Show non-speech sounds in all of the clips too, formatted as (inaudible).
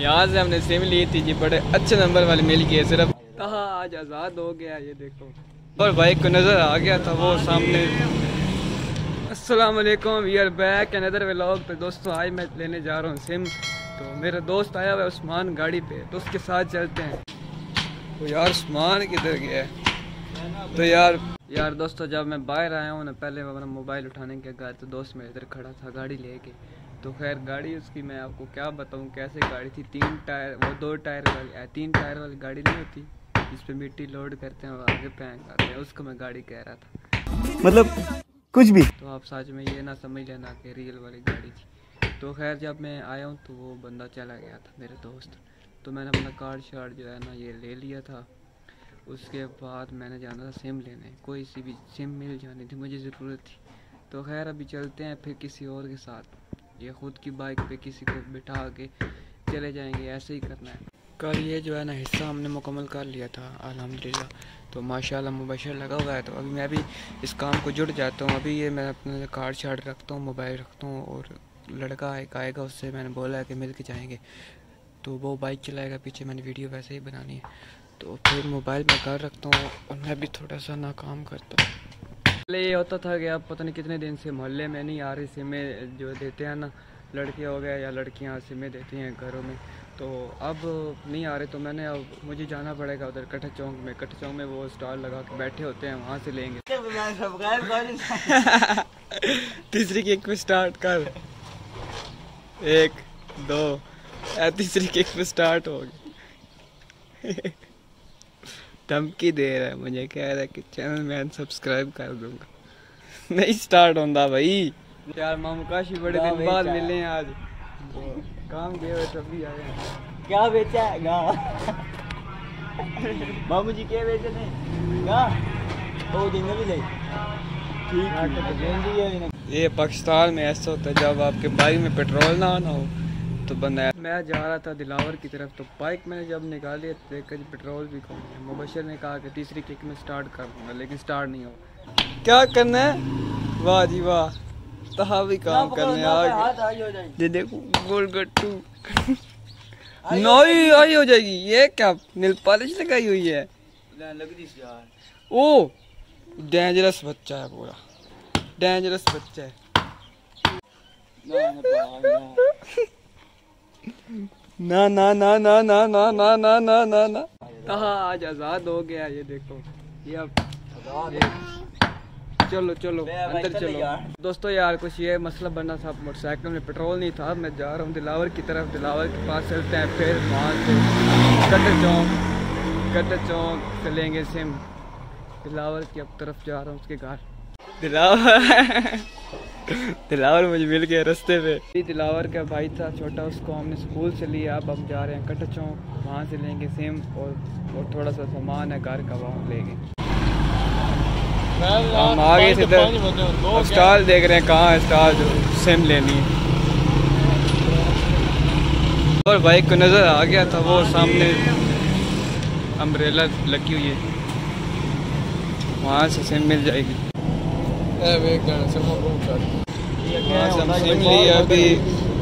यहाँ से हमने सिम ली थी जी, बड़े अच्छे नंबर वाले मिल गए सिर्फ़ कहा आज आज़ाद हो गया ये देखो। और बाइक को नज़र आ गया था वो सामने। अस्सलाम वालेकुम we are back another vlog पे दोस्तों, आज मैं लेने जा रहा हूँ सिम। तो मेरा दोस्त आया हुआ है उस्मान गाड़ी पे तो उसके साथ चलते हैं। तो यार, उस्मान किधर गया? है तो यार यार दोस्तों, जब मैं बाहर आया हूँ ना, पहले अपना मोबाइल उठाने के गया तो दोस्त मेरे इधर खड़ा था गाड़ी लेके। तो खैर गाड़ी उसकी मैं आपको क्या बताऊँ कैसे गाड़ी थी? तीन टायर वो दो टायर वाली तीन टायर वाली गाड़ी नहीं होती जिस पे मिट्टी लोड करते हैं और आगे फेंक आते हैं उसको मैं गाड़ी कह रहा था। मतलब कुछ भी। तो आप सच में ये ना समझ लेना कि रियल वाली गाड़ी थी। तो खैर जब मैं आया हूँ तो वो बंदा चला गया था मेरे दोस्त। तो मैंने अपना कार्ड शार्ड जो है ना ये ले लिया था। उसके बाद मैंने जाना था सिम लेने। कोई सी भी सिम मिल जानी थी मुझे ज़रूरत थी। तो खैर अभी चलते हैं फिर किसी और के साथ। ये ख़ुद की बाइक पे किसी को बिठा के चले जाएँगे, ऐसे ही करना है। कल ये जो है ना हिस्सा हमने मुकम्मल कर लिया था, अल्हम्दुलिल्लाह। तो माशाल्लाह मुबशर लगा हुआ है तो अभी मैं भी इस काम को जुड़ जाता हूँ। अभी ये मैं अपने कार्ड शार्ड रखता हूँ, मोबाइल रखता हूँ और लड़का एक आएगा, उससे मैंने बोला है कि मिल के जाएँगे। तो वो बाइक चलाएगा, पीछे मैंने वीडियो वैसे ही बनानी है। तो फिर मोबाइल में कर रखता हूँ और मैं भी थोड़ा सा ना काम करता हूँ। पहले ये होता था कि आप पता नहीं कितने दिन से मोहल्ले में नहीं आ रही सिमें जो देते हैं ना लड़के हो गए या लड़कियाँ सिमें देती हैं घरों में। तो अब नहीं आ रहे तो मैंने अब मुझे जाना पड़ेगा उधर कट्ठा चौक में। कट्ठा चौक में वो स्टॉल लगा के बैठे होते हैं वहाँ से लेंगे। (laughs) (laughs) तीसरी केक पे स्टार्ट कर। एक दो तीसरी केक पे स्टार्ट हो गई (laughs) धमकी दे रहा है मुझे कह रहा है कि चैनल में अनसब्सक्राइब कर दूँगा। नहीं स्टार्ट होता भाई। यार मामू काशी बड़े दिन बाद मिले हैं आज। काम गए हुए तभी आए हैं क्या बेचा है गा? मामू जी क्या बेचे थे। गा? ओ दिन भी ले। ठीक है ये पाकिस्तान में ऐसा होता है जब आपके बाइक में पेट्रोल ना आना हो तो बंदा मैं जा रहा था दिलावर की तरफ़ तो बाइक मैंने जब निकाली तो देखा पेट्रोल भी कम है। मुबशर ने कहा कि तीसरी किक में स्टार्ट कर दूँगा लेकिन स्टार्ट नहीं हो क्या करना है? वाह जी वाह। तहा भी काम करने आ गए। दे देखो गोल गट्टू नई आई हो जाएगी। ये क्या नील पॉलिश लगाई हुई है? ओ डेंजरस बच्चा है पूरा। डेंजरस बच्चा है। ना ना ना ना ना ना ना ना ना ना ना कहा आज आज़ाद हो गया ये देखो ये अब चलो चलो अंदर चलो दोस्तों यार कुछ ये मसला बना था मोटरसाइकिल में पेट्रोल नहीं था मैं जा रहा हूँ दिलावर की तरफ़ दिलावर के पास चलते हैं फिर वहाँ से कटर चौक कटर चौक चलेंगे सिम दिलावर की अब तरफ़ जा रहा हूँ उसके घर दिलावर दिलावर मुझे मिल गया रास्ते पे। दिलावर का भाई था छोटा उसको हमने स्कूल से लिया। अब हम जा रहे हैं कट चौक वहाँ से लेंगे सिम और और थोड़ा सा सामान है घर का वहाँ लेंगे। हम आगे से इधर स्टॉल देख रहे हैं कहाँ है स्टॉल जो सिम लेनी है। और बाइक को नज़र आ गया था वो सामने अम्ब्रेला लगी हुई है। वहाँ से सिम मिल जाएगी। सिम अभी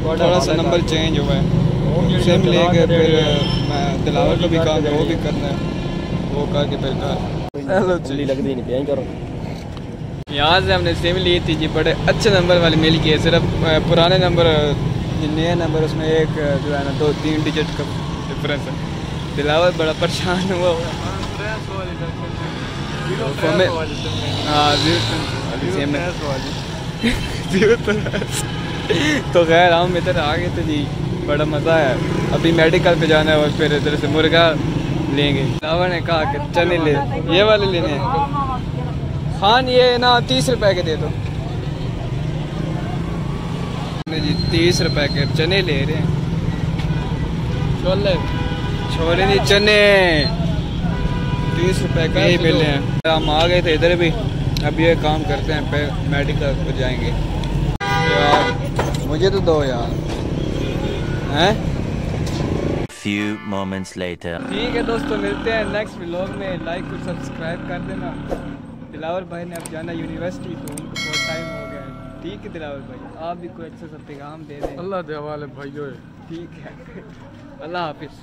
थोड़ा सा नंबर चेंज हुआ है सिम लेके फिर मैं दिलावर को भी काम वो भी करना है वो करके फिर कर हेलो चली नहीं करो यहाँ से हमने सिम ली थी जी बड़े अच्छे नंबर वाले मिल गए सिर्फ़ पुराने नंबर नए नंबर उसमें एक जो है ना दो तीन डिजिट का डिफरेंस है दिलावर बड़ा परेशान हुआ (laughs) तो खैर हम इधर आ गए थे जी। बड़ा मज़ा आया। अभी मेडिकल पे जाना है और फिर इधर से मुर्गा लेंगे। दिलावर ने कहा कि चने ले। ये वाले लेने हैं। खान ये ना तीस रुपए के दे दो। जी तीस रुपए के चने ले रहे हैं। छोले। छोले नहीं चने। तीस रुपए के ही मिले हैं। हम आ गए थे इधर भी। अब ये काम करते हैं फिर मेडिकल पर जाएँगे। यार मुझे तो दो यार। हैं? Few moments later. ठीक है दोस्तों मिलते हैं नेक्स्ट व्लॉग में। लाइक और सब्सक्राइब कर देना। दिलावर भाई ने अब जाना यूनिवर्सिटी तो उनको बहुत टाइम हो गया है। ठीक है दिलावर भाई आप भी कोई अच्छा सा पैगाम दे दें। अल्लाह दे हवाले भाइयों। ठीक है। (laughs) अल्लाह हाफिज़।